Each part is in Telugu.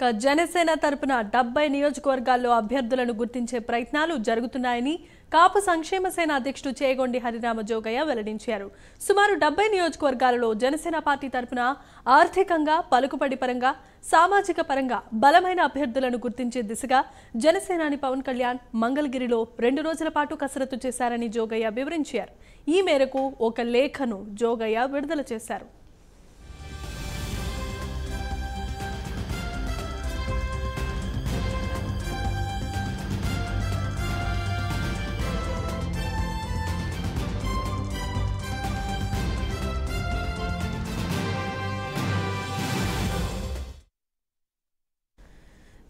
ఇక జనసేన తరపున డెబ్బై నియోజకవర్గాల్లో అభ్యర్థులను గుర్తించే ప్రయత్నాలు జరుగుతున్నాయని కాపు సంక్షేమ సేన అధ్యక్షుడు చేగొండి హరిరామ జోగయ్య వెల్లడించారు. సుమారు డెబ్బై నియోజకవర్గాలలో జనసేన పార్టీ తరపున ఆర్థికంగా పలుకుబడి పరంగా సామాజిక పరంగా బలమైన అభ్యర్థులను గుర్తించే దిశగా జనసేనాని పవన్ కళ్యాణ్ మంగళగిరిలో రెండు రోజుల పాటు కసరత్తు చేశారని జోగయ్య వివరించారు. ఈ మేరకు ఒక లేఖను జోగయ్య విడుదల చేశారు.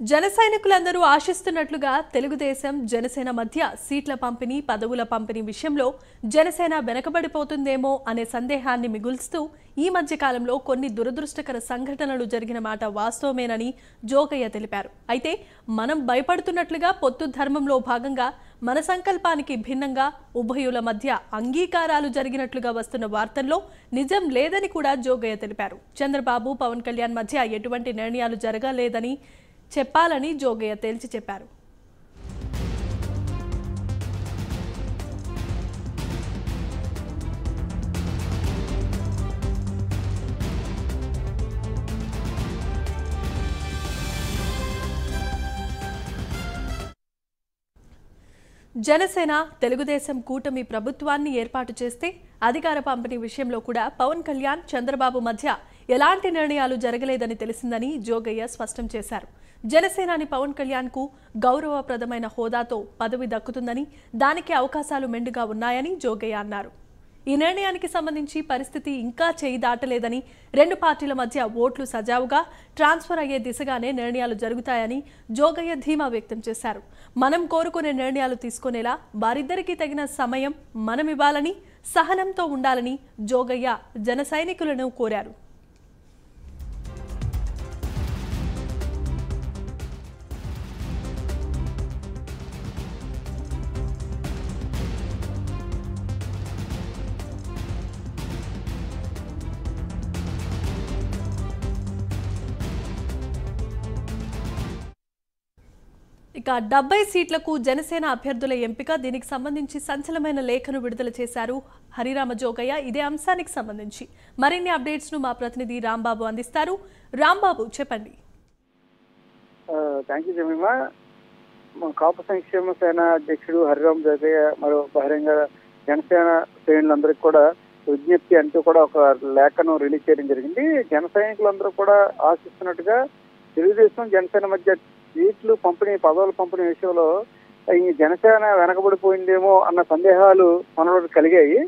జన సైనికులందరూ ఆశిస్తున్నట్లుగా తెలుగుదేశం జనసేన మధ్య సీట్ల పంపిణీ పదవుల పంపిణీ విషయంలో జనసేన వెనకబడిపోతుందేమో అనే సందేహాన్ని మిగుల్స్తూ ఈ మధ్య కాలంలో కొన్ని దురదృష్టకర సంఘటనలు జరిగిన మాట వాస్తవమేనని జోగయ్య తెలిపారు. అయితే మనం భయపడుతున్నట్లుగా పొత్తు ధర్మంలో భాగంగా మన సంకల్పానికి భిన్నంగా ఉభయుల మధ్య అంగీకారాలు జరిగినట్లుగా వస్తున్న వార్తల్లో నిజం లేదని కూడా జోగయ్య తెలిపారు. చంద్రబాబు పవన్ కళ్యాణ్ మధ్య ఎటువంటి నిర్ణయాలు జరగలేదని చెప్పాలని జోగయ్య తేల్చి చెప్పారు. జనసేన తెలుగుదేశం కూటమి ప్రభుత్వాన్ని ఏర్పాటు చేస్తే అధికార పంపిణీ విషయంలో కూడా పవన్ కళ్యాణ్ చంద్రబాబు మధ్య ఎలాంటి నిర్ణయాలు జరగలేదని తెలిసిందని జోగయ్య స్పష్టం చేశారు. జనసేనాని పవన్ కళ్యాణ్కు గౌరవప్రదమైన హోదాతో పదవి దక్కుతుందని దానికి అవకాశాలు మెండుగా ఉన్నాయని జోగయ్య అన్నారు. ఈ నిర్ణయానికి సంబంధించి పరిస్థితి ఇంకా చేయి దాటలేదని రెండు పార్టీల మధ్య ఓట్లు సజావుగా ట్రాన్స్ఫర్ అయ్యే దిశగానే నిర్ణయాలు జరుగుతాయని జోగయ్య ధీమా వ్యక్తం చేశారు. మనం కోరుకునే నిర్ణయాలు తీసుకునేలా వారిద్దరికీ తగిన సమయం మనమివ్వాలని సహనంతో ఉండాలని జోగయ్య జన సైనికులను కోరారు. ఇక డెబ్బై సీట్లకు జనసేన అభ్యర్థుల ఎంపిక దీనికి సంబంధించి సంచలనమైన లేఖను విడుదల చేశారు హరిరామ జోగయ్య. ఇదే అంశానికి సంబంధించి మరిన్ని అప్డేట్స్ను మా ప్రతినిధి రాంబాబు అందిస్తారు. రాంబాబు చెప్పండి. Thank you Jemima. మా కాపు సంక్షేమ సేన అధ్యక్షుడు హరిరామ్ జగయ్య మరో బహిరంగ జనసేన శ్రేణులందరికీ కూడా విజ్ఞప్తి అంటూ కూడా ఒక లేఖను రిలీజ్ చేయడం జరిగింది. జన సైనికులందరూ కూడా ఆశిస్తున్నట్టుగా తెలుగుదేశం జనసేన మధ్య సీట్లు పంపిణీ పదవుల పంపిణీ విషయంలో ఈ జనసేన వెనకబడిపోయిందేమో అన్న సందేహాలు మనలో కలిగాయి.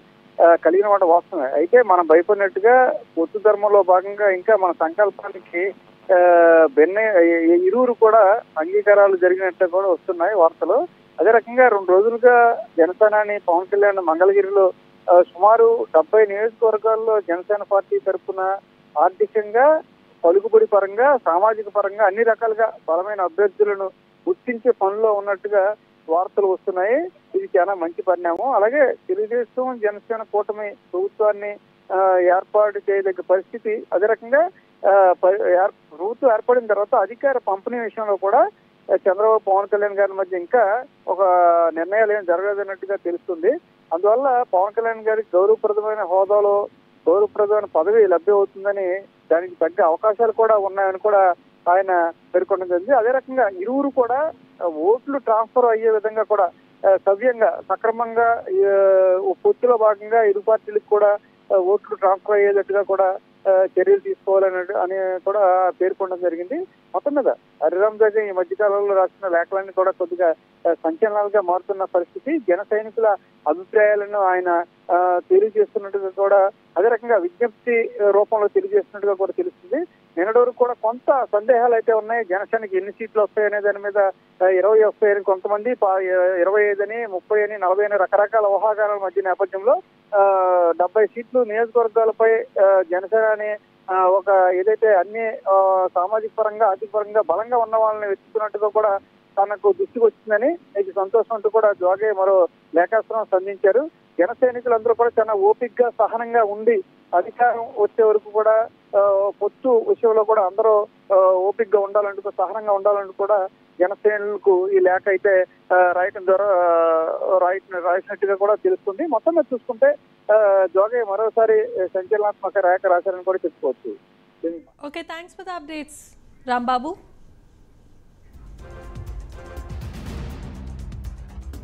కలిగిన మాట వాస్తవమే. అయితే మనం భయపడినట్టుగా పొత్తు ధర్మంలో భాగంగా ఇంకా మన సంకల్పానికి ఆ, భిన్న ఇరువురు కూడా అంగీకారాలు జరిగినట్టు కూడా వస్తున్నాయి వార్తలు. అదే రకంగా రెండు రోజులుగా జనసేనాని పవన్ కళ్యాణ్ మంగళగిరిలో సుమారు డెబ్బై నియోజకవర్గాల్లో జనసేన పార్టీ తరఫున ఆర్థికంగా పలుకుబడి పరంగా సామాజిక పరంగా అన్ని రకాలుగా బలమైన అభ్యర్థులను గుర్తించే పనిలో ఉన్నట్టుగా వార్తలు వస్తున్నాయి. ఇది చాలా మంచి పరిణామం. అలాగే తెలుగుదేశం జనసేన కూటమి ప్రభుత్వాన్ని ఏర్పాటు చేయదగ్గ పరిస్థితి అదే రకంగా ప- ప్రభుత్వం ఏర్పడిన తర్వాత అధికార పంపిణీ విషయంలో కూడా చంద్రబాబు పవన్ కళ్యాణ్ గారి మధ్య ఇంకా ఒక నిర్ణయాలు ఏం జరగదన్నట్టుగా తెలుస్తుంది. అందువల్ల పవన్ కళ్యాణ్ గారికి గౌరవప్రదమైన హోదాలో గౌరవప్రదమైన పదవి లభ్యమవుతుందని దానికి తగ్గ అవకాశాలు కూడా ఉన్నాయని కూడా ఆయన పేర్కొనడం జరిగింది. అదే రకంగా ఇరువురు కూడా ఓట్లు ట్రాన్స్ఫర్ అయ్యే విధంగా కూడా సవ్యంగా సక్రమంగా పొత్తులో భాగంగా ఇరు పార్టీలకు కూడా ఓట్లు ట్రాన్స్ఫర్ అయ్యేటట్టుగా కూడా చర్యలు తీసుకోవాలని అని కూడా పేర్కొనడం జరిగింది. మొత్తం మీద హరిరామ్ దగ్గర ఈ మధ్య కాలంలో రాసిన లేఖలన్నీ కూడా కొద్దిగా సంచలనాలుగా మారుతున్న పరిస్థితి. జన సైనికుల అభిప్రాయాలను ఆయన తెలియజేస్తున్నట్టుగా కూడా అదే రకంగా విజ్ఞప్తి రూపంలో తెలియజేస్తున్నట్టుగా కూడా తెలుస్తుంది. నిన్నటి వరకు కూడా కొంత సందేహాలు అయితే ఉన్నాయి. జనసేనకి ఎన్ని సీట్లు వస్తాయనే దాని మీద ఇరవై వస్తాయని కొంతమంది ఇరవై ఐదు అని ముప్పై అని నలభై అని రకరకాల ఊహాగానాల మధ్య నేపథ్యంలో ఆ, డెబ్బై సీట్లు నియోజకవర్గాలపై జనసేన అనే ఒక ఏదైతే అన్ని సామాజిక పరంగా ఆర్థిక పరంగా బలంగా ఉన్న వాళ్ళని వెతుకుతున్నట్టుగా కూడా తనకు దృష్టికి వచ్చిందని నీకు సంతోషం అంటూ కూడా జోగే మరో లేఖాస్త్రం సంధించారు. జన సైనికులందరూ కూడా చాలా ఓపికగా సహనంగా ఉండి అధికారం వచ్చే వరకు కూడా పొత్తు విషయంలో కూడా అందరూ ఓపిక్గా ఉండాలంటూ సహనంగా ఉండాలంటూ కూడా జనసేనలకు ఈ లేఖ అయితే రాయటం ద్వారా ఆ, రాయ రాసినట్టుగా కూడా తెలుస్తుంది. మొత్తం మీద చూసుకుంటే జోగయ్య మరోసారి సంచలనాత్మక లేఖ రాశారని కూడా చెప్పుకోవచ్చు. Okay thanks for the updates. Rambabu.